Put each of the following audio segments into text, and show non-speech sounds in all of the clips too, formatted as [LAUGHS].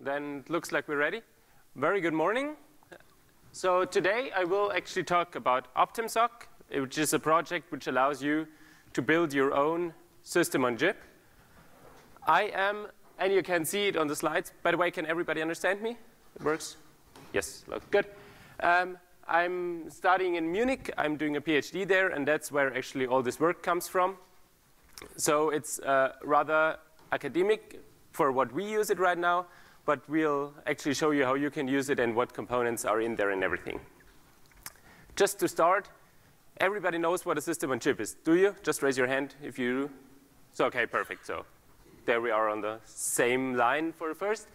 then it looks like we're ready. Very good morning. So today I will actually talk about OptimSoC, which is a project which allows you to build your own system on chip. I am, and you can see it on the slides. By the way, can everybody understand me? It works? Yes, look, good. Um, I'm studying in Munich. I'm doing a PhD there, and that's where actually all this work comes from. So it's uh, rather academic for what we use it right now, but we'll actually show you how you can use it and what components are in there and everything. Just to start, everybody knows what a system on chip is, do you? Just raise your hand if you do. So, okay, perfect. So there we are on the same line for first.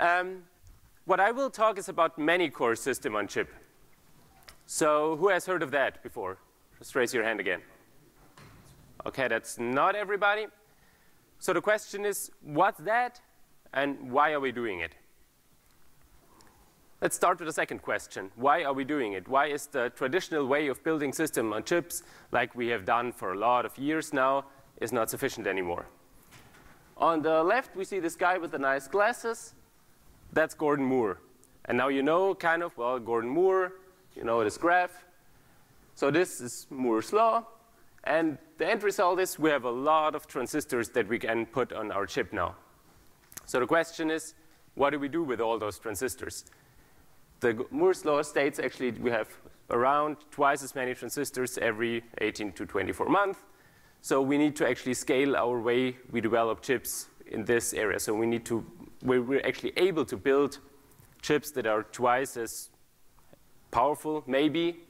Um, what I will talk is about many core system on chip. So who has heard of that before? Just raise your hand again. Okay, that's not everybody. So the question is, what's that and why are we doing it? Let's start with the second question. Why are we doing it? Why is the traditional way of building system on chips, like we have done for a lot of years now, is not sufficient anymore? On the left, we see this guy with the nice glasses. That's Gordon Moore. And now you know kind of, well, Gordon Moore, you know this graph. So this is Moore's law. And the end result is we have a lot of transistors that we can put on our chip now. So the question is, what do we do with all those transistors? The Moore's law states actually we have around twice as many transistors every 18 to 24 months. So we need to actually scale our way we develop chips in this area. So we need to, we're actually able to build chips that are twice as powerful, maybe,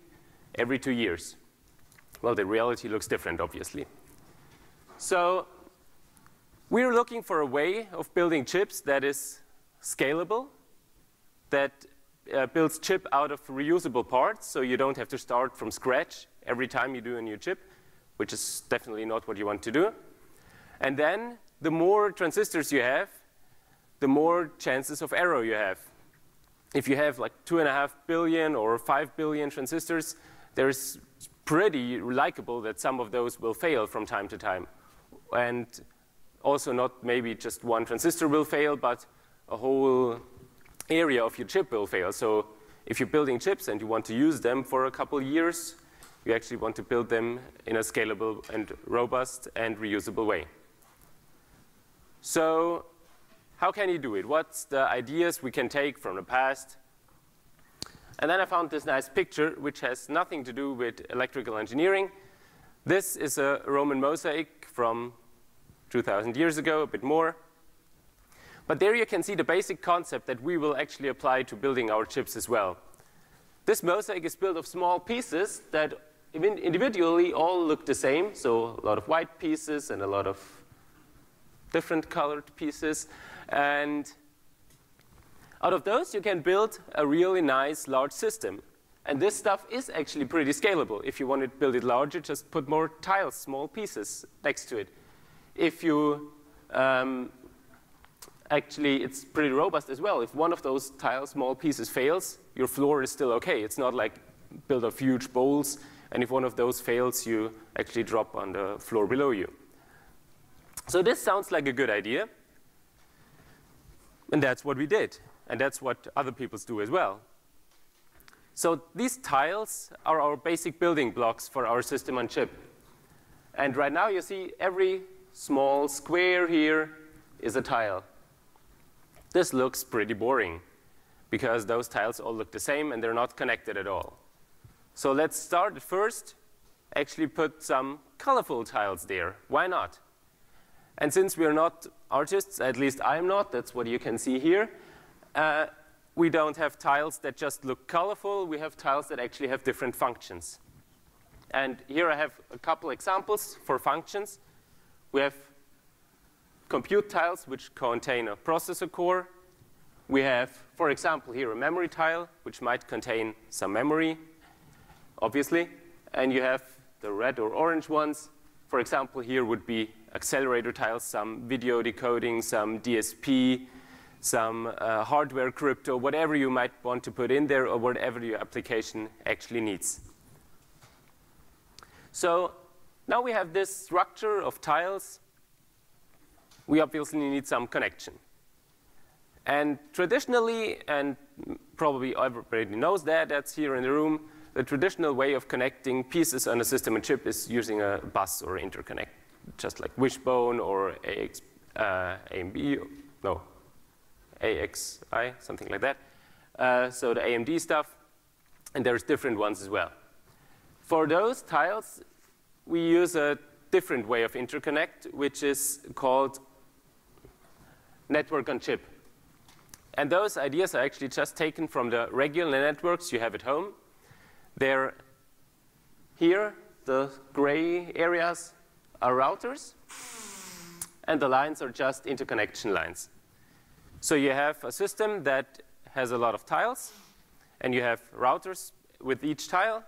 every two years. Well, the reality looks different, obviously. So we're looking for a way of building chips that is scalable, that uh, builds chip out of reusable parts, so you don't have to start from scratch every time you do a new chip, which is definitely not what you want to do. And then the more transistors you have, the more chances of error you have. If you have like two and a half billion or five billion transistors, there's pretty likable that some of those will fail from time to time. And also not maybe just one transistor will fail, but a whole area of your chip will fail. So if you're building chips and you want to use them for a couple years, you actually want to build them in a scalable and robust and reusable way. So how can you do it? What's the ideas we can take from the past and then I found this nice picture, which has nothing to do with electrical engineering. This is a Roman mosaic from 2,000 years ago, a bit more. But there you can see the basic concept that we will actually apply to building our chips as well. This mosaic is built of small pieces that individually all look the same, so a lot of white pieces and a lot of different colored pieces. And out of those, you can build a really nice large system. And this stuff is actually pretty scalable. If you want to build it larger, just put more tiles, small pieces next to it. If you um, actually, it's pretty robust as well. If one of those tile small pieces fails, your floor is still okay. It's not like build up huge bowls, and if one of those fails, you actually drop on the floor below you. So this sounds like a good idea. And that's what we did. And that's what other people do as well. So these tiles are our basic building blocks for our system on chip. And right now you see every small square here is a tile. This looks pretty boring because those tiles all look the same and they're not connected at all. So let's start first, actually put some colorful tiles there. Why not? And since we're not artists, at least I'm not, that's what you can see here, uh, we don't have tiles that just look colorful. We have tiles that actually have different functions. And here I have a couple examples for functions. We have compute tiles, which contain a processor core. We have, for example, here a memory tile, which might contain some memory, obviously. And you have the red or orange ones. For example, here would be accelerator tiles, some video decoding, some DSP, some uh, hardware crypto, whatever you might want to put in there or whatever your application actually needs. So now we have this structure of tiles. We obviously need some connection. And traditionally, and probably everybody knows that, that's here in the room, the traditional way of connecting pieces on a system and chip is using a bus or interconnect, just like Wishbone or AX, uh, AMB, no, AXI, something like that. Uh, so the AMD stuff, and there's different ones as well. For those tiles, we use a different way of interconnect, which is called network on chip. And those ideas are actually just taken from the regular networks you have at home. They're here, the gray areas are routers, and the lines are just interconnection lines. So you have a system that has a lot of tiles, and you have routers with each tile,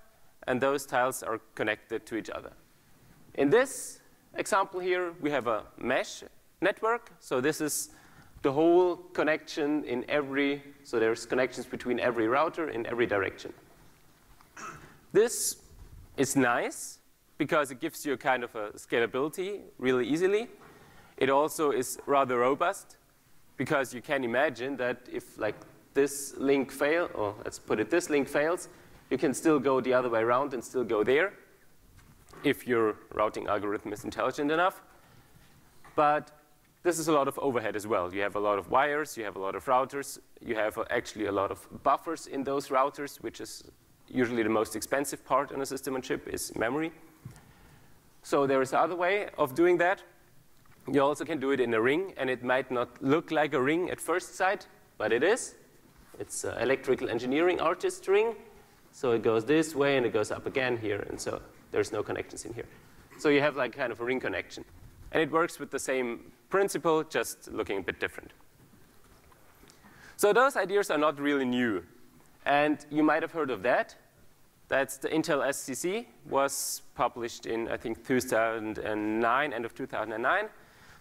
and those tiles are connected to each other. In this example here, we have a mesh network. So this is the whole connection in every, so there's connections between every router in every direction. This is nice because it gives you a kind of a scalability really easily. It also is rather robust because you can imagine that if like this link fail, or let's put it this link fails, you can still go the other way around and still go there if your routing algorithm is intelligent enough. But this is a lot of overhead as well. You have a lot of wires, you have a lot of routers, you have actually a lot of buffers in those routers, which is usually the most expensive part in a system on chip is memory. So there is another way of doing that. You also can do it in a ring, and it might not look like a ring at first sight, but it is. It's electrical engineering artist ring. So it goes this way, and it goes up again here, and so there's no connections in here. So you have like kind of a ring connection. And it works with the same principle, just looking a bit different. So those ideas are not really new. And you might have heard of that. That's the Intel SCC, was published in, I think, 2009, end of 2009.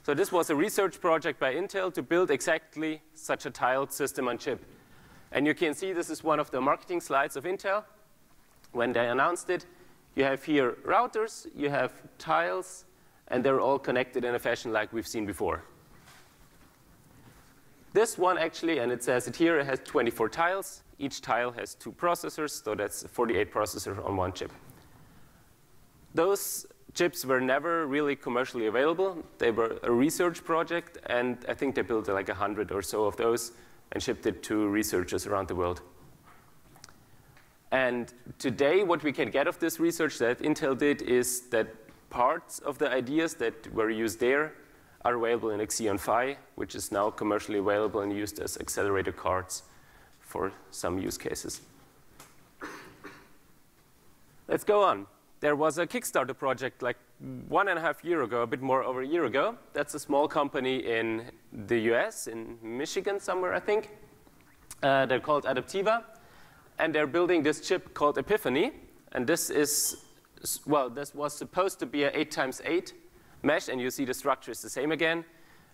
So this was a research project by Intel to build exactly such a tiled system on chip. And you can see this is one of the marketing slides of Intel when they announced it. You have here routers, you have tiles, and they're all connected in a fashion like we've seen before. This one actually, and it says it here, it has 24 tiles. Each tile has two processors, so that's 48 processors on one chip. Those chips were never really commercially available. They were a research project, and I think they built like 100 or so of those and shipped it to researchers around the world. And today, what we can get of this research that Intel did is that parts of the ideas that were used there are available in Xeon Phi, which is now commercially available and used as accelerator cards for some use cases. Let's go on. There was a Kickstarter project like one and a half year ago, a bit more over a year ago. That's a small company in the US, in Michigan somewhere, I think. Uh, they're called Adapteva, and they're building this chip called Epiphany. And this is, well, this was supposed to be an 8 times 8 mesh, and you see the structure is the same again.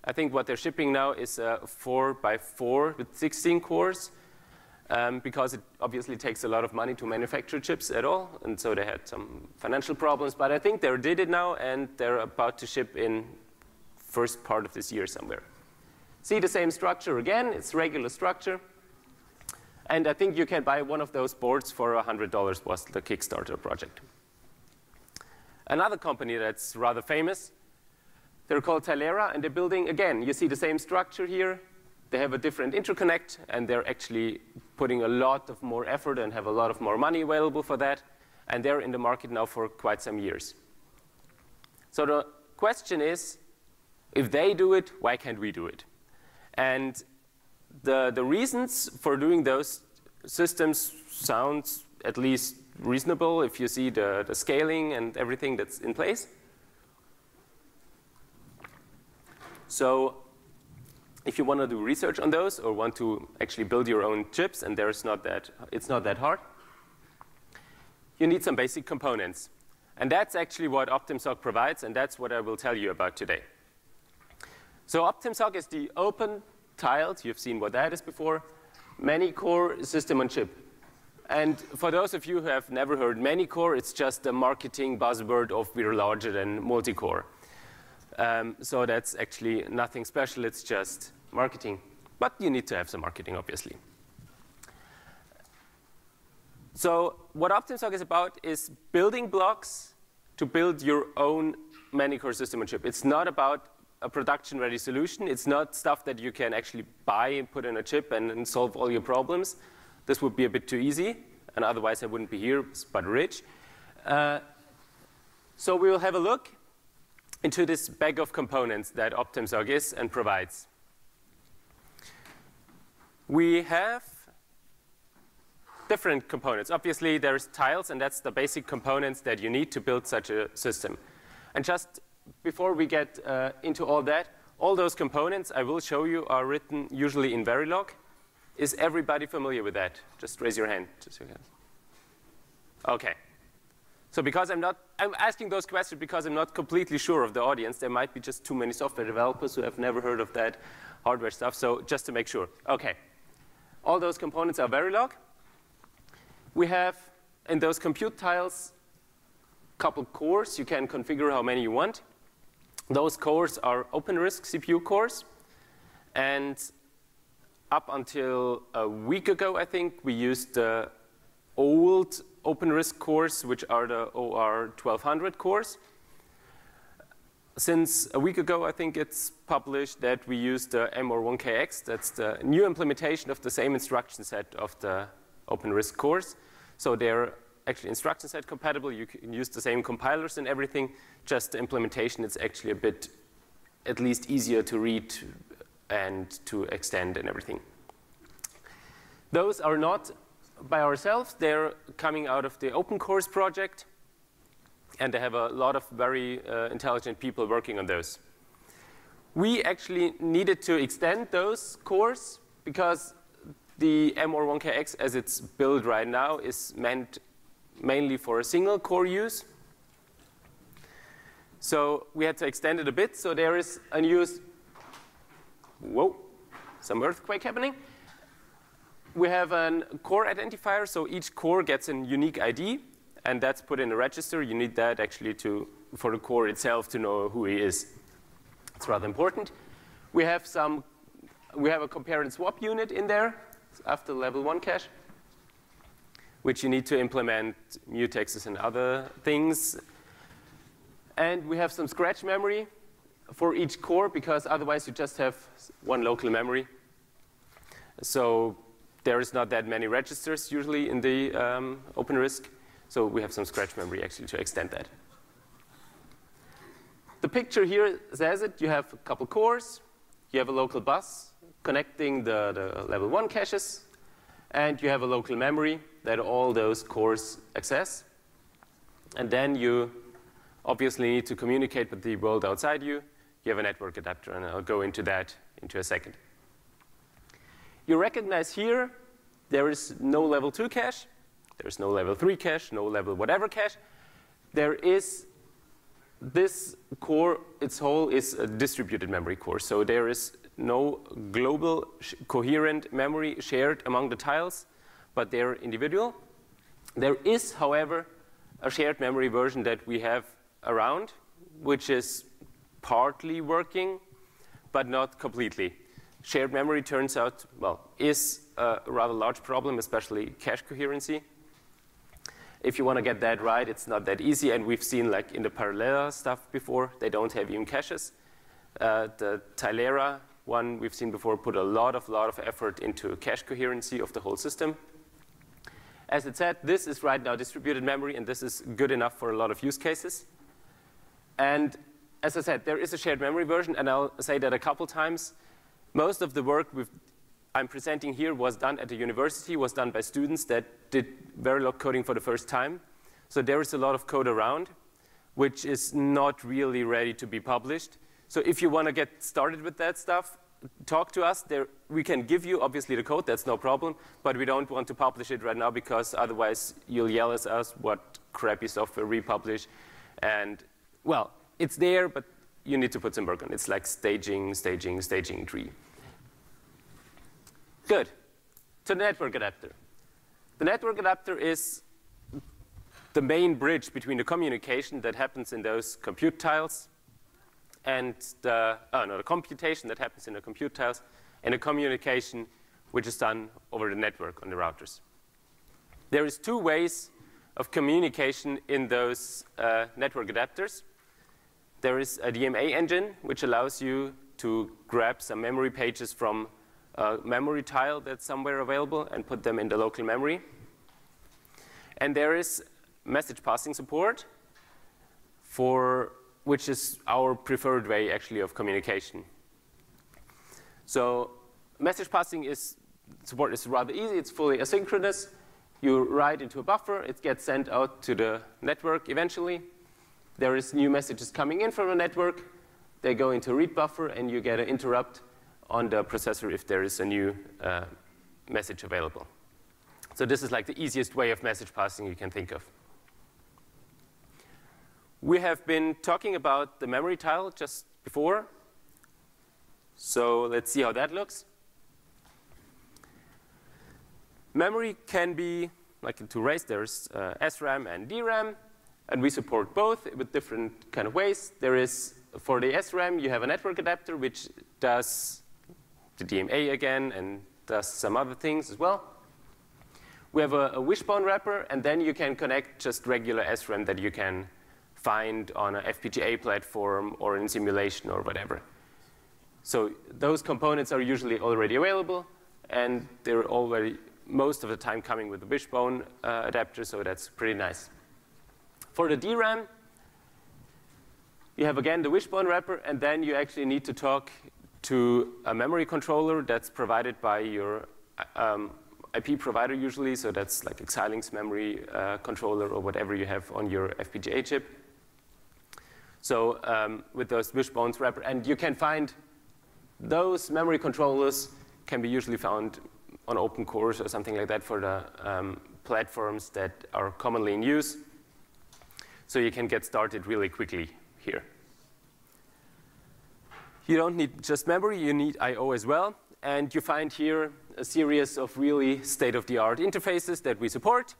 I think what they're shipping now is a 4 by 4 with 16 cores um, because it obviously takes a lot of money to manufacture chips at all, and so they had some financial problems. But I think they did it now, and they're about to ship in first part of this year somewhere. See the same structure again. It's regular structure. And I think you can buy one of those boards for $100 was the Kickstarter project. Another company that's rather famous, they're called Tilera, and they're building, again, you see the same structure here, they have a different interconnect, and they're actually putting a lot of more effort and have a lot of more money available for that. And they're in the market now for quite some years. So the question is, if they do it, why can't we do it? And the, the reasons for doing those systems sounds at least reasonable if you see the, the scaling and everything that's in place. So if you want to do research on those or want to actually build your own chips, and there's not that, it's not that hard, you need some basic components. And that's actually what OptimSoC provides, and that's what I will tell you about today. So OptimSoC is the open tiled, you've seen what that is before, many-core system on chip. And for those of you who have never heard many-core, it's just a marketing buzzword of we're larger than multi-core. Um, so that's actually nothing special, it's just marketing. But you need to have some marketing, obviously. So what OptimSoC is about is building blocks to build your own many-core system on chip. It's not about a production-ready solution. It's not stuff that you can actually buy and put in a chip and, and solve all your problems. This would be a bit too easy, and otherwise I wouldn't be here, but rich. Uh, so we will have a look into this bag of components that OptimSoC is and provides. We have different components. Obviously, there's tiles, and that's the basic components that you need to build such a system. And just before we get uh, into all that, all those components I will show you are written usually in Verilog. Is everybody familiar with that? Just raise your hand. Okay. So because I'm not, I'm asking those questions because I'm not completely sure of the audience. There might be just too many software developers who have never heard of that hardware stuff. So just to make sure. Okay. All those components are Verilog. We have in those compute tiles couple cores. You can configure how many you want. Those cores are OpenRISC CPU cores. And up until a week ago, I think, we used the old OpenRISC cores, which are the OR 1200 cores. Since a week ago, I think it's published that we use the mor1kx. That's the new implementation of the same instruction set of the OpenRISC cores. So they're actually instruction set compatible. You can use the same compilers and everything. Just the implementation is actually a bit, at least easier to read and to extend and everything. Those are not by ourselves. They're coming out of the OpenCores project, and they have a lot of very uh, intelligent people working on those. We actually needed to extend those cores because the mor1kx as it's built right now, is meant mainly for a single core use. So we had to extend it a bit. So there is a new, whoa, some earthquake happening we have a core identifier, so each core gets a unique ID, and that's put in a register. You need that actually to, for the core itself to know who he is. It's rather important. We have some, we have a compare and swap unit in there after level one cache, which you need to implement mutexes and other things. And we have some scratch memory for each core, because otherwise you just have one local memory. So there is not that many registers usually in the um, OpenRISC, so we have some scratch memory actually to extend that. The picture here says it. You have a couple cores. You have a local bus connecting the, the level 1 caches. And you have a local memory that all those cores access. And then you obviously need to communicate with the world outside you. You have a network adapter, and I'll go into that into a second. You recognize here there is no level 2 cache, there's no level 3 cache, no level whatever cache. There is this core, its whole is a distributed memory core. So there is no global coherent memory shared among the tiles, but they're individual. There is, however, a shared memory version that we have around, which is partly working, but not completely shared memory turns out, well, is a rather large problem, especially cache coherency. If you want to get that right, it's not that easy, and we've seen like in the Parallella stuff before, they don't have even caches. Uh, the Tilera one we've seen before put a lot of, lot of effort into cache coherency of the whole system. As it said, this is right now distributed memory, and this is good enough for a lot of use cases. And as I said, there is a shared memory version, and I'll say that a couple times. Most of the work I'm presenting here was done at the university, was done by students that did Verilog coding for the first time. So there is a lot of code around, which is not really ready to be published. So if you want to get started with that stuff, talk to us. There, we can give you, obviously, the code. That's no problem. But we don't want to publish it right now because otherwise you'll yell at us what crappy software we publish. And, well, it's there, but you need to put some work on it. It's like staging, staging, staging tree. Good. To the network adapter. The network adapter is the main bridge between the communication that happens in those compute tiles and the, oh no, the computation that happens in the compute tiles and a communication which is done over the network on the routers. There is two ways of communication in those uh, network adapters. There is a DMA engine, which allows you to grab some memory pages from a memory tile that's somewhere available and put them in the local memory. And there is message passing support, for which is our preferred way, actually, of communication. So message passing is support is rather easy. It's fully asynchronous. You write into a buffer. It gets sent out to the network eventually. There is new messages coming in from the network. They go into read buffer, and you get an interrupt on the processor if there is a new uh, message available. So this is like the easiest way of message passing you can think of. We have been talking about the memory tile just before. So let's see how that looks. Memory can be like in two ways. There's uh, SRAM and DRAM, and we support both with different kind of ways. There is, for the SRAM, you have a network adapter, which does the DMA again and does some other things as well. We have a, a wishbone wrapper, and then you can connect just regular SRAM that you can find on an FPGA platform or in simulation or whatever. So those components are usually already available, and they're already most of the time coming with a wishbone uh, adapter, so that's pretty nice. For the DRAM, you have again the wishbone wrapper, and then you actually need to talk to a memory controller that's provided by your um, IP provider usually, so that's like Xilinx memory uh, controller or whatever you have on your FPGA chip. So um, with those wishbones wrapper, and you can find those memory controllers can be usually found on open OpenCores or something like that for the um, platforms that are commonly in use. So you can get started really quickly here. You don't need just memory, you need I.O. as well. And you find here a series of really state-of-the-art interfaces that we support.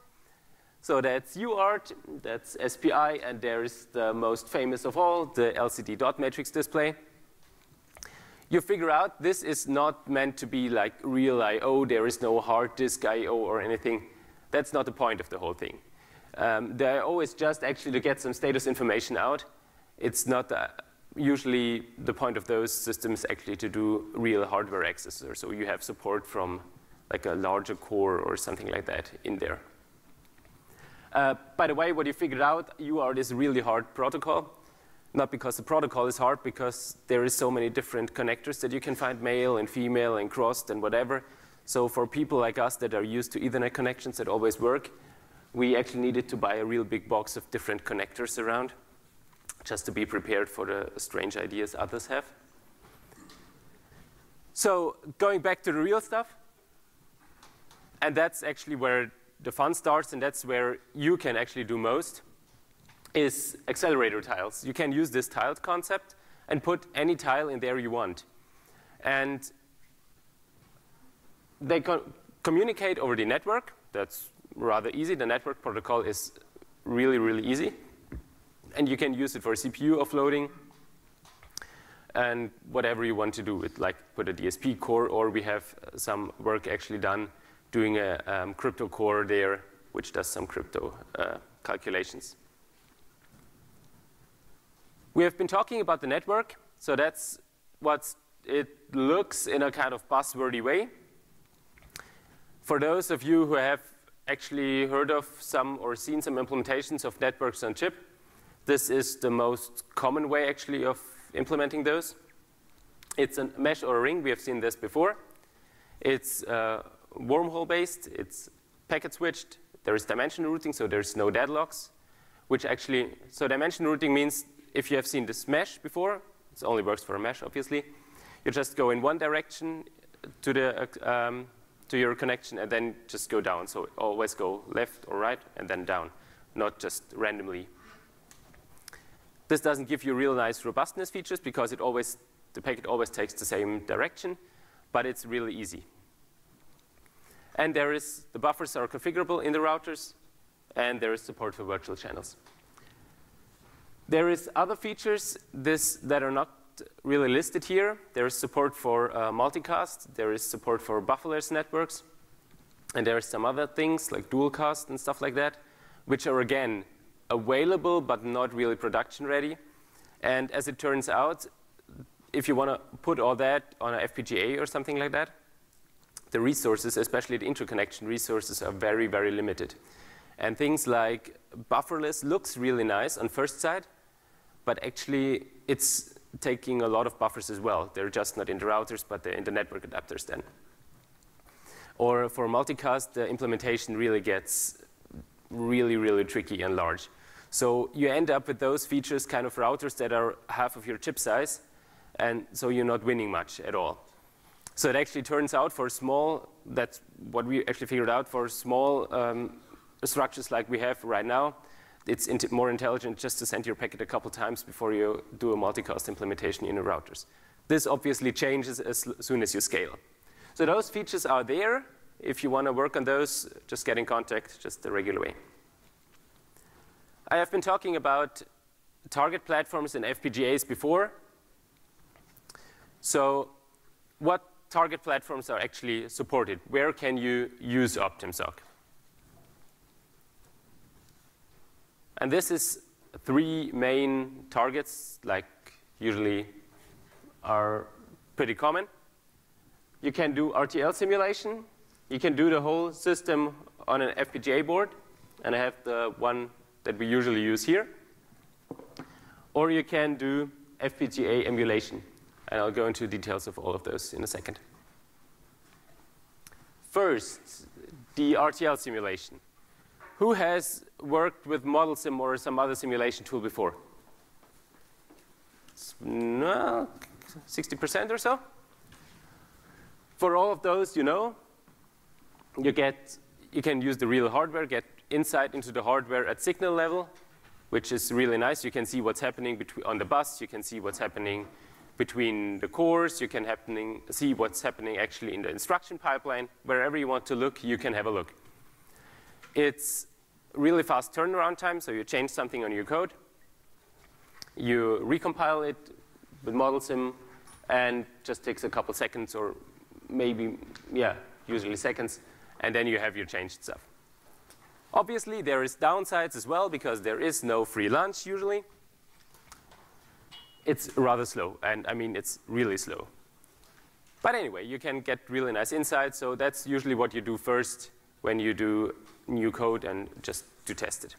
So that's UART, that's SPI, and there's the most famous of all, the LCD dot matrix display you figure out this is not meant to be like real I.O. There is no hard disk I.O. or anything. That's not the point of the whole thing. Um, the I.O. is just actually to get some status information out. It's not uh, usually the point of those systems actually to do real hardware access. So you have support from like a larger core or something like that in there. Uh, by the way, what you figured out, UART is a really hard protocol not because the protocol is hard, because there is so many different connectors that you can find, male and female and crossed and whatever. So for people like us that are used to Ethernet connections that always work, we actually needed to buy a real big box of different connectors around, just to be prepared for the strange ideas others have. So going back to the real stuff, and that's actually where the fun starts, and that's where you can actually do most is accelerator tiles. You can use this tiled concept and put any tile in there you want. And they co communicate over the network. That's rather easy. The network protocol is really, really easy. And you can use it for CPU offloading and whatever you want to do with, like put a DSP core, or we have uh, some work actually done doing a um, crypto core there, which does some crypto uh, calculations. We have been talking about the network, so that's what it looks in a kind of buzzwordy way. For those of you who have actually heard of some or seen some implementations of networks on chip, this is the most common way actually of implementing those. It's a mesh or a ring. We have seen this before. It's uh, wormhole based. It's packet switched. There is dimension routing, so there's no deadlocks. Which actually, so dimension routing means if you have seen this mesh before, it only works for a mesh, obviously. You just go in one direction to, the, um, to your connection and then just go down. So always go left or right and then down, not just randomly. This doesn't give you real nice robustness features because it always, the packet always takes the same direction, but it's really easy. And there is, the buffers are configurable in the routers, and there is support for virtual channels. There is other features this, that are not really listed here. There is support for uh, multicast, there is support for bufferless networks, and there are some other things like dualcast and stuff like that, which are again available but not really production ready. And as it turns out, if you want to put all that on an FPGA or something like that, the resources, especially the interconnection resources, are very, very limited. And things like bufferless looks really nice on first sight, but actually it's taking a lot of buffers as well. They're just not in the routers, but they're in the network adapters then. Or for multicast, the implementation really gets really, really tricky and large. So you end up with those features kind of routers that are half of your chip size, and so you're not winning much at all. So it actually turns out for small, that's what we actually figured out, for small um, structures like we have right now, it's more intelligent just to send your packet a couple times before you do a multicast implementation in your routers. This obviously changes as soon as you scale. So those features are there. If you want to work on those, just get in contact just the regular way. I have been talking about target platforms and FPGAs before. So what target platforms are actually supported? Where can you use OptimSoC? And this is three main targets, like usually are pretty common. You can do RTL simulation. You can do the whole system on an FPGA board. And I have the one that we usually use here. Or you can do FPGA emulation. And I'll go into details of all of those in a second. First, the RTL simulation. Who has worked with ModelSim or some other simulation tool before? No, 60% or so. For all of those, you know, you get, you can use the real hardware, get insight into the hardware at signal level, which is really nice. You can see what's happening on the bus. You can see what's happening between the cores. You can happening, see what's happening actually in the instruction pipeline. Wherever you want to look, you can have a look. It's really fast turnaround time, so you change something on your code. You recompile it with ModelSim, and just takes a couple seconds or maybe, yeah, usually seconds, and then you have your changed stuff. Obviously, there is downsides as well because there is no free lunch usually. It's rather slow, and I mean, it's really slow. But anyway, you can get really nice insights, so that's usually what you do first when you do new code and just to test it.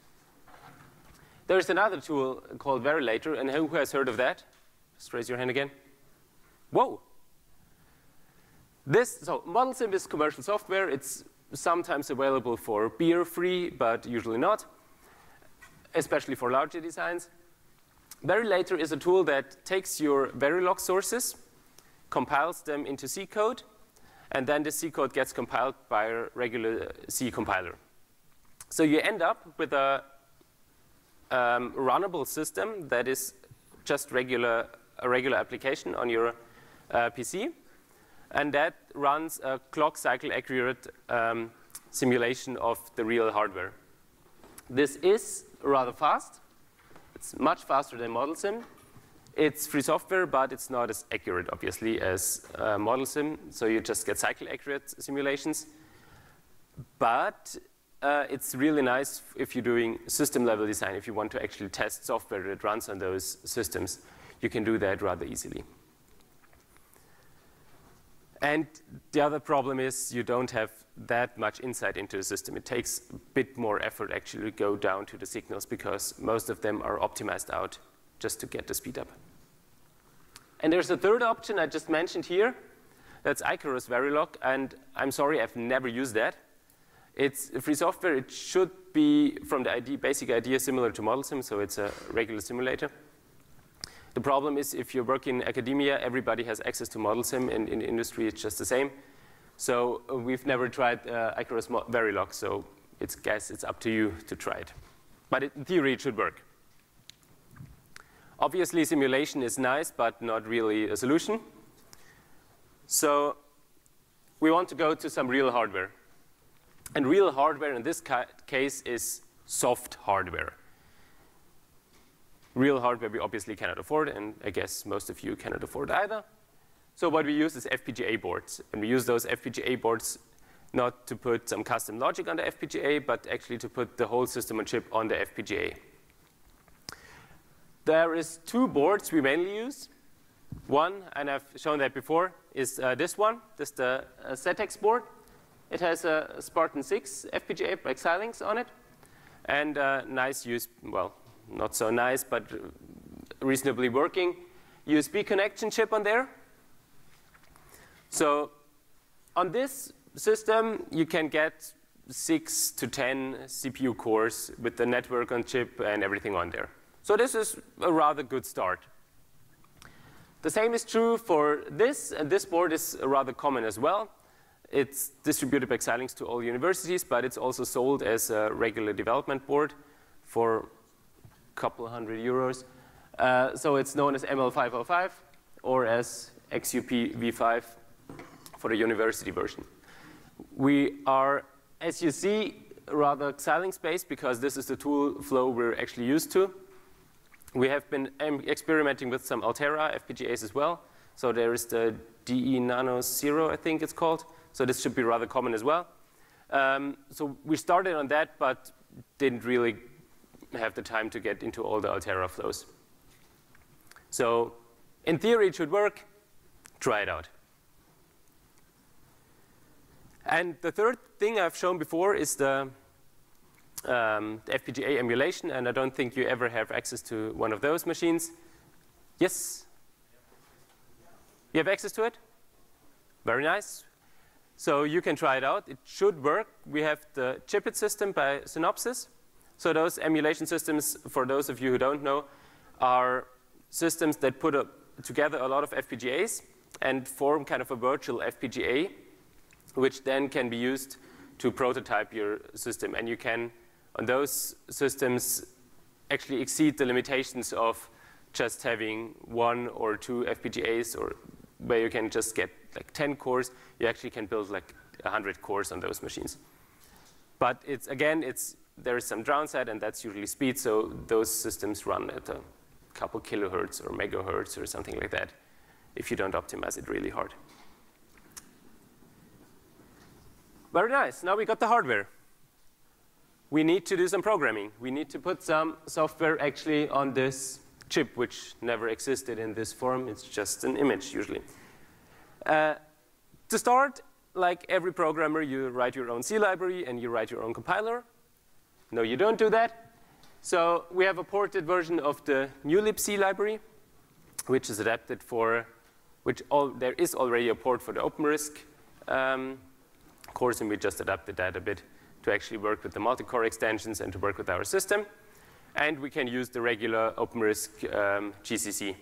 There's another tool called Verilator, and who has heard of that? Just raise your hand again. Whoa! This, so ModelSim is commercial software. It's sometimes available for beer free, but usually not, especially for larger designs. Verilator is a tool that takes your Verilog sources, compiles them into C code, and then the C code gets compiled by a regular C compiler. So you end up with a um, runnable system that is just regular, a regular application on your uh, PC, and that runs a clock cycle accurate um, simulation of the real hardware. This is rather fast. It's much faster than ModelSim. It's free software, but it's not as accurate, obviously, as uh, ModelSim. So you just get cycle accurate simulations. But uh, it's really nice if you're doing system level design. If you want to actually test software that runs on those systems, you can do that rather easily. And the other problem is you don't have that much insight into the system. It takes a bit more effort actually to go down to the signals because most of them are optimized out just to get the speed up. And there's a third option I just mentioned here. That's Icarus Verilog, and I'm sorry, I've never used that. It's free software. It should be, from the idea, basic idea, similar to ModelSim, so it's a regular simulator. The problem is if you work in academia, everybody has access to ModelSim. In, in industry, it's just the same. So we've never tried uh, Icarus Verilog, so it's guess it's up to you to try it. But it, in theory, it should work. Obviously, simulation is nice, but not really a solution. So we want to go to some real hardware. And real hardware in this ca case is soft hardware. Real hardware we obviously cannot afford, and I guess most of you cannot afford either. So what we use is FPGA boards, and we use those FPGA boards not to put some custom logic on the FPGA, but actually to put the whole system on chip on the FPGA. There is two boards we mainly use. One, and I've shown that before, is uh, this one, this the uh, ZTEX board. It has a Spartan 6 FPGA Xilinx on it, and a nice use, well, not so nice, but reasonably working USB connection chip on there. So on this system, you can get six to 10 CPU cores with the network on chip and everything on there. So this is a rather good start. The same is true for this, and this board is rather common as well. It's distributed by Xilinx to all universities, but it's also sold as a regular development board for couple hundred euros. Uh, so it's known as ML505 or as XUP V5 for the university version. We are, as you see, rather Xilinx-based because this is the tool flow we're actually used to. We have been experimenting with some Altera FPGAs as well. So there is the DE Nano Zero, I think it's called. So this should be rather common as well. Um, so we started on that, but didn't really have the time to get into all the Altera flows. So in theory, it should work. Try it out. And the third thing I've shown before is the, um, the, FPGA emulation, and I don't think you ever have access to one of those machines. Yes? You have access to it? Very nice. So you can try it out. It should work. We have the Chipit system by Synopsys. So those emulation systems, for those of you who don't know, are systems that put a, together a lot of FPGAs and form kind of a virtual FPGA which then can be used to prototype your system. And you can, on those systems, actually exceed the limitations of just having one or two FPGAs or where you can just get like 10 cores, you actually can build like 100 cores on those machines. But it's, again, it's, there is some downside, and that's usually speed, so those systems run at a couple kilohertz or megahertz or something like that if you don't optimize it really hard. Very nice. Now we got the hardware. We need to do some programming. We need to put some software actually on this chip, which never existed in this form. It's just an image, usually. Uh, to start, like every programmer, you write your own C library and you write your own compiler. No, you don't do that. So we have a ported version of the newlib C library, which is adapted for, which all, there is already a port for the OpenRISC um, course, and we just adapted that a bit to actually work with the multi-core extensions and to work with our system. And we can use the regular OpenRISC um, GCC.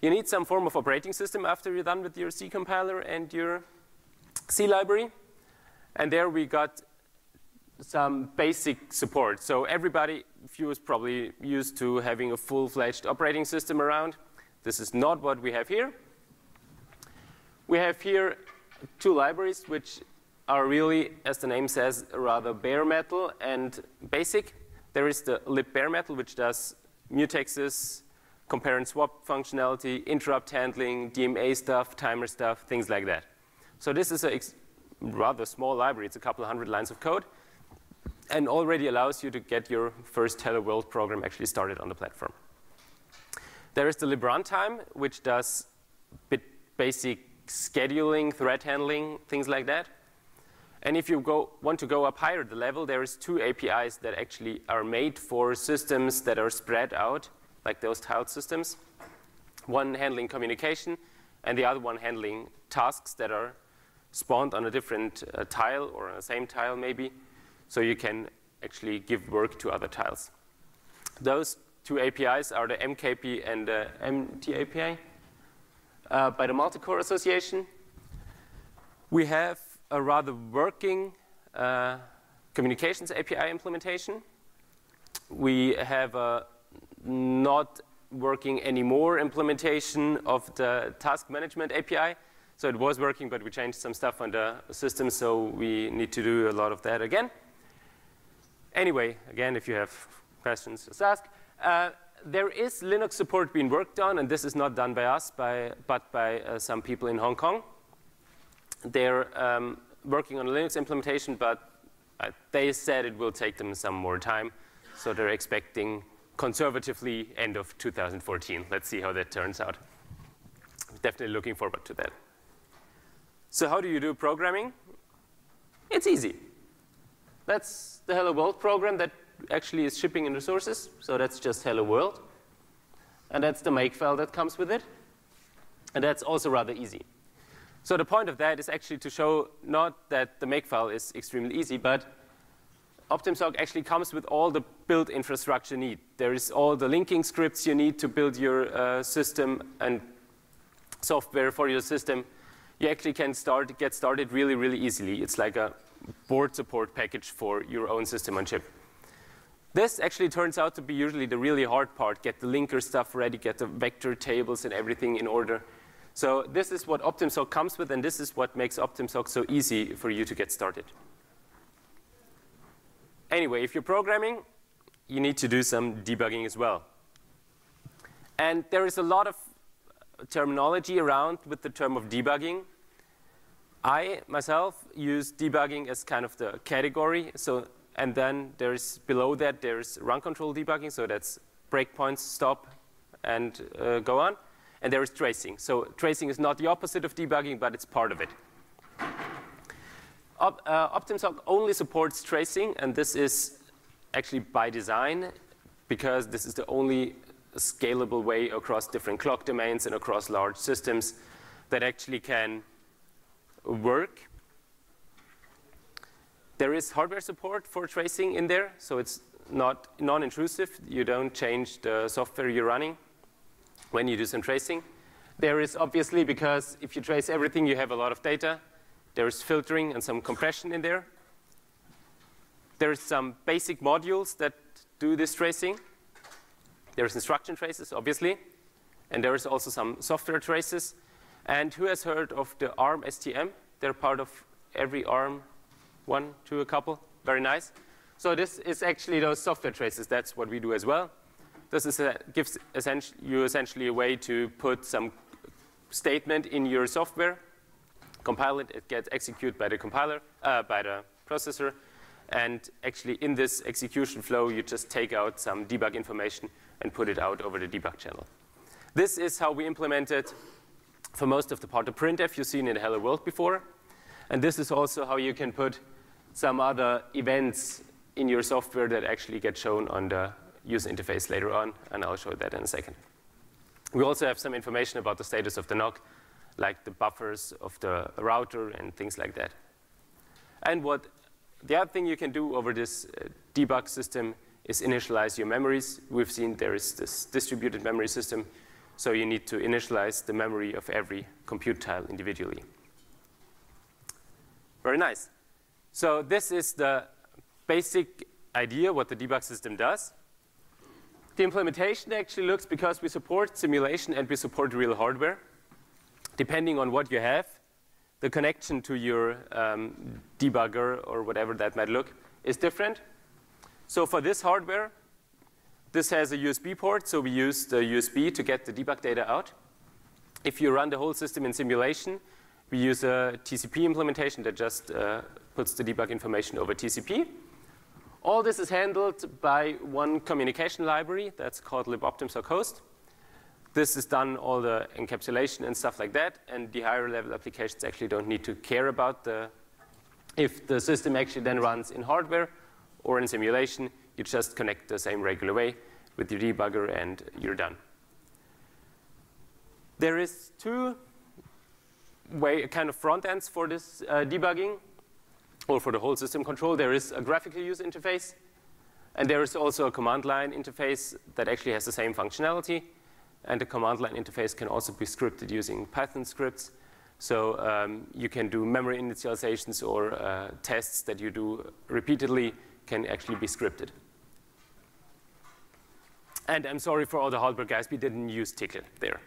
You need some form of operating system after you're done with your C compiler and your C library. And there we got some basic support. So everybody, few is probably used to having a full-fledged operating system around. This is not what we have here. We have here two libraries which are really, as the name says, rather bare metal and basic. There is the lib bare metal, which does mutexes, compare and swap functionality, interrupt handling, DMA stuff, timer stuff, things like that. So this is a rather small library. It's a couple of hundred lines of code and already allows you to get your first Hello World program actually started on the platform. There is the lib time, which does basic scheduling, thread handling, things like that. And if you go, want to go up higher the level, there's two APIs that actually are made for systems that are spread out, like those tiled systems. One handling communication, and the other one handling tasks that are spawned on a different uh, tile or on the same tile maybe, so you can actually give work to other tiles. Those two APIs are the MCAPI and the MT API uh, by the Multicore Association. We have a rather working uh, communications API implementation. We have a not working anymore implementation of the task management API. So it was working, but we changed some stuff on the system, so we need to do a lot of that again. Anyway, again, if you have questions, just ask. Uh, there is Linux support being worked on, and this is not done by us, by, but by uh, some people in Hong Kong. They're um, working on a Linux implementation, but uh, they said it will take them some more time. So they're expecting conservatively end of 2014. Let's see how that turns out. Definitely looking forward to that. So how do you do programming? It's easy. That's the Hello World program that actually is shipping in resources. So that's just Hello World. And that's the makefile that comes with it. And that's also rather easy. So the point of that is actually to show not that the makefile is extremely easy, but OpTiMSoC actually comes with all the build infrastructure need. There is all the linking scripts you need to build your uh, system and software for your system. You actually can start, get started really, really easily. It's like a board support package for your own system on chip. This actually turns out to be usually the really hard part, get the linker stuff ready, get the vector tables and everything in order. So this is what OpTiMSoC comes with, and this is what makes OpTiMSoC so easy for you to get started. Anyway, if you're programming, you need to do some debugging as well. And there is a lot of terminology around with the term of debugging. I, myself, use debugging as kind of the category. So, and then there's below that, there's run control debugging. So that's breakpoints, stop, and uh, go on. And there is tracing. So tracing is not the opposite of debugging, but it's part of it. Op, uh, only supports tracing, and this is actually by design, because this is the only scalable way across different clock domains and across large systems that actually can work. There is hardware support for tracing in there, so it's not non-intrusive. You don't change the software you're running when you do some tracing. There is obviously, because if you trace everything, you have a lot of data. There's filtering and some compression in there. There's some basic modules that do this tracing. There's instruction traces, obviously. And there is also some software traces. And who has heard of the ARM STM? They're part of every ARM, one, two, a couple. Very nice. So this is actually those software traces. That's what we do as well. This is a, gives essentially, you essentially a way to put some statement in your software, compile it, it gets executed by the compiler, uh, by the processor, and actually in this execution flow, you just take out some debug information and put it out over the debug channel. This is how we implemented for most of the part of printf you've seen in the Hello World before. And this is also how you can put some other events in your software that actually get shown on the user interface later on, and I'll show that in a second. We also have some information about the status of the NOC, like the buffers of the router and things like that. And what the other thing you can do over this uh, debug system is initialize your memories. We've seen there is this distributed memory system, so you need to initialize the memory of every compute tile individually. Very nice. So this is the basic idea what the debug system does. The implementation actually looks, because we support simulation and we support real hardware, depending on what you have, the connection to your um, debugger or whatever that might look is different. So for this hardware, this has a USB port, so we use the USB to get the debug data out. If you run the whole system in simulation, we use a TCP implementation that just uh, puts the debug information over TCP. All this is handled by one communication library that's called liboptimsochost. This is done all the encapsulation and stuff like that, and the higher level applications actually don't need to care about the if the system actually then runs in hardware or in simulation, you just connect the same regular way with your debugger and you're done. There is two way kind of front ends for this uh, debugging or for the whole system control. There is a graphical user interface and there is also a command line interface that actually has the same functionality. And the command line interface can also be scripted using Python scripts. So um, you can do memory initializations or uh, tests that you do repeatedly can actually be scripted. And I'm sorry for all the hardware guys, we didn't use Tcl there.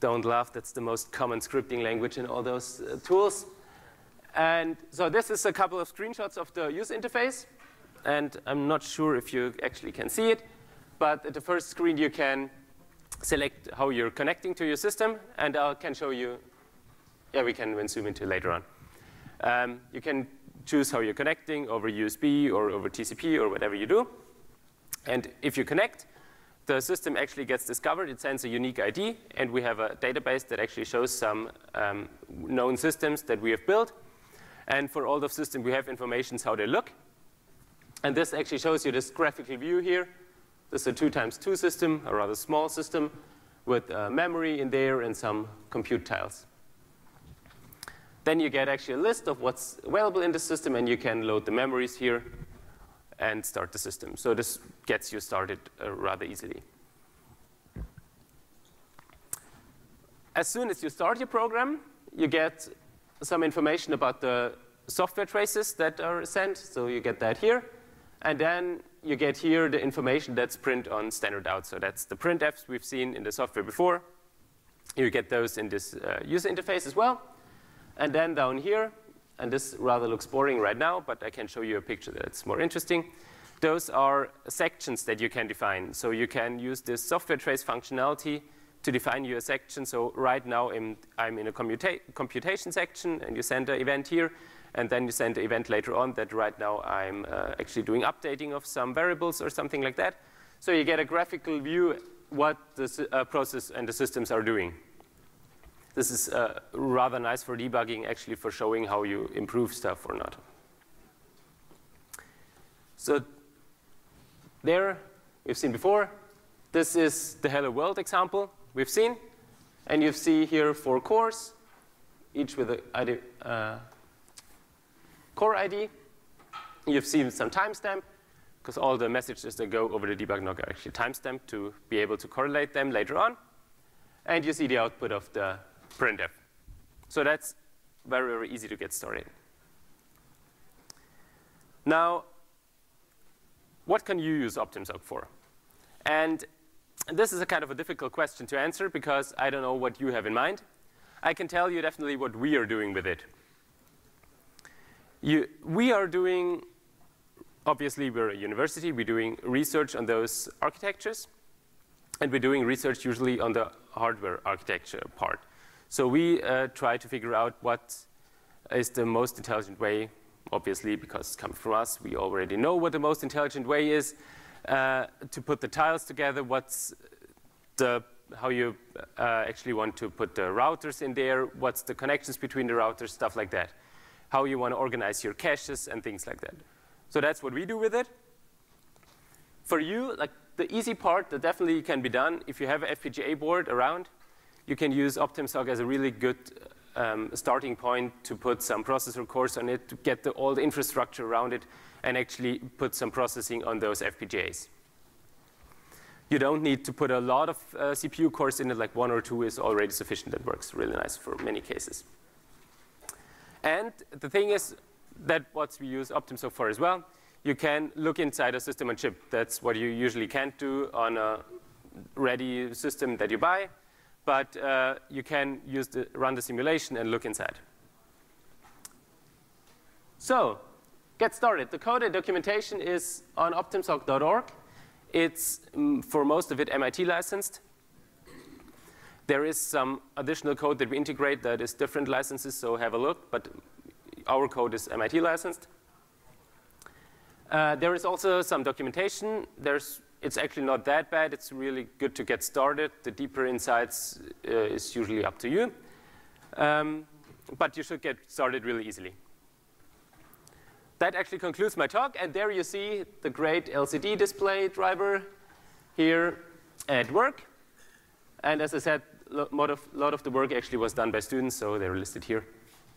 Don't laugh, that's the most common scripting language in all those uh, tools. And so this is a couple of screenshots of the user interface. and I'm not sure if you actually can see it, but at the first screen you can select how you're connecting to your system, and I can show you, yeah, we can zoom into later on. Um, you can choose how you're connecting over USB or over TCP or whatever you do. And if you connect, the system actually gets discovered. It sends a unique ID, and we have a database that actually shows some um, known systems that we have built. And for all those systems, we have information how they look. And this actually shows you this graphical view here. This is a two times two system, a rather small system with uh, memory in there and some compute tiles. Then you get actually a list of what's available in the system, and you can load the memories here and start the system. So this gets you started uh, rather easily. As soon as you start your program, you get some information about the software traces that are sent. So you get that here. And then you get here the information that's print on standard out. So that's the printfs we've seen in the software before. You get those in this uh, user interface as well. And then down here, and this rather looks boring right now, but I can show you a picture that's more interesting. Those are sections that you can define. So you can use this software trace functionality to define your section. So right now I'm, I'm in a commuta computation section, and you send an event here, and then you send an event later on that right now I'm uh, actually doing updating of some variables or something like that. So you get a graphical view what the uh, process and the systems are doing. This is uh, rather nice for debugging, actually, for showing how you improve stuff or not. So there, we've seen before. This is the Hello World example we've seen. And you see here four cores, each with a uh, core ID. You've seen some timestamp, because all the messages that go over the debug log are actually timestamped to be able to correlate them later on. And you see the output of the printf. So that's very, very easy to get started. Now, what can you use OpTiMSoC for? And this is a kind of a difficult question to answer because I don't know what you have in mind. I can tell you definitely what we are doing with it. You, we are doing, obviously we're a university, we're doing research on those architectures, and we're doing research usually on the hardware architecture part. So we uh, try to figure out what is the most intelligent way, obviously, because it's coming from us. We already know what the most intelligent way is uh, to put the tiles together, what's the, how you uh, actually want to put the routers in there, what's the connections between the routers, stuff like that. How you want to organize your caches and things like that. So that's what we do with it. For you, like the easy part that definitely can be done, if you have an FPGA board around, you can use OpTiMSoC as a really good um, starting point to put some processor cores on it, to get the, all the infrastructure around it, and actually put some processing on those FPGAs. You don't need to put a lot of uh, CPU cores in it, like one or two is already sufficient. That works really nice for many cases. And the thing is that what we use OpTiMSoC for as well, you can look inside a system on chip. That's what you usually can't do on a ready system that you buy but uh, you can use the, run the simulation and look inside. So get started. The code and documentation is on optimsoc.org. It's, um, for most of it, MIT licensed. There is some additional code that we integrate that is different licenses, so have a look, but our code is MIT licensed. Uh, there is also some documentation. There's it's actually not that bad. It's really good to get started. The deeper insights uh, is usually up to you. Um, but you should get started really easily. That actually concludes my talk. And there you see the great LCD display driver here at work. And as I said, a lot of, lot of the work actually was done by students, so they're listed here.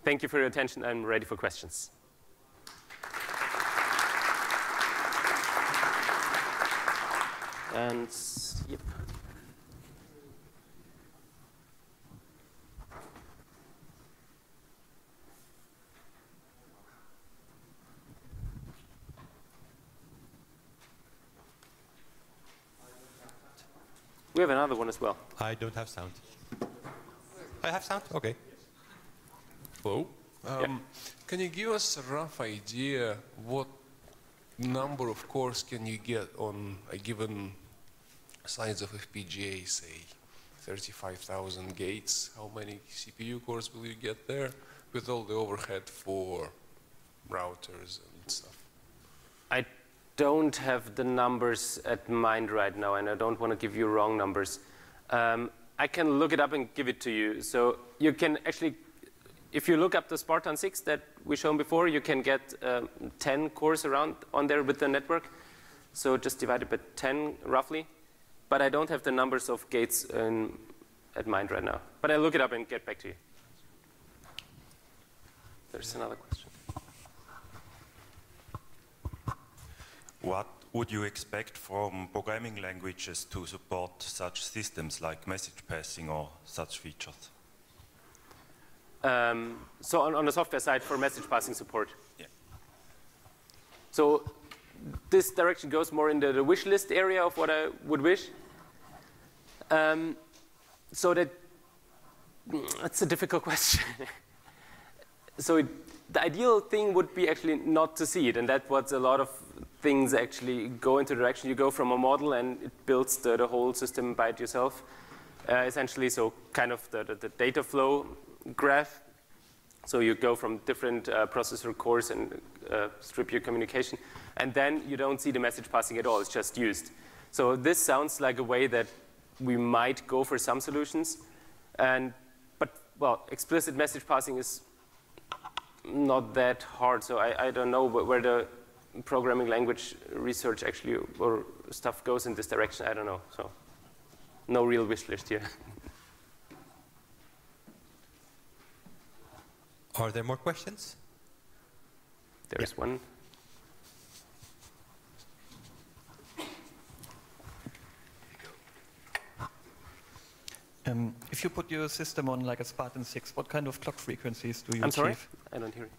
Thank you for your attention. I'm ready for questions. And yep. We have another one as well. I don't have sound. I have sound? Okay. Hello. Um, yeah. Can you give us a rough idea what number of cores can you get on a given size of FPGA, say 35,000 gates? How many CPU cores will you get there with all the overhead for routers and stuff? I don't have the numbers at mind right now, and I don't want to give you wrong numbers. Um, I can look it up and give it to you. So you can actually, if you look up the Spartan 6 that we shown before, you can get um, 10 cores around on there with the network. So just divide it by 10 roughly. But I don't have the numbers of gates in, at mind right now. But I'll look it up and get back to you. There's another question. What would you expect from programming languages to support such systems like message passing or such features? Um, so on, on, the software side for message passing support. Yeah. So this direction goes more into the wish list area of what I would wish. Um, so that that's a difficult [LAUGHS] question. so it, the ideal thing would be actually not to see it, and that's what a lot of things actually go into direction. You go from a model and it builds the, the whole system by it yourself. Uh, essentially, so kind of the, the, the, data flow graph. So you go from different uh, processor cores and uh, strip your communication, and then you don't see the message passing at all. It's just used. So this sounds like a way that we might go for some solutions, and but well, explicit message passing is not that hard. So I, I don't know where the programming language research actually or stuff goes in this direction. I don't know. So no real wish list here. [LAUGHS] Are there more questions? There is yeah. one. Um, if you put your system on like a Spartan 6, what kind of clock frequencies do you I'm achieve? sorry? I don't hear you.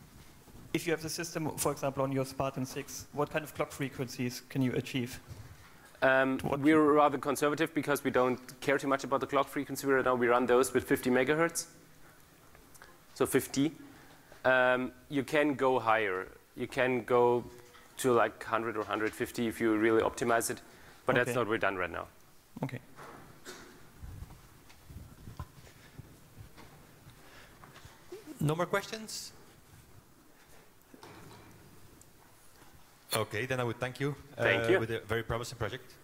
If you have the system, for example, on your Spartan 6, what kind of clock frequencies can you achieve? Um, we're rather conservative because we don't care too much about the clock frequency right now. We run those with 50 megahertz, so 50. Um, you can go higher. You can go to like 100 or 150 if you really optimize it, but okay. that's not what we're done right now. Okay. No more questions? Okay, then I would thank you. Thank uh, you. With a very promising project.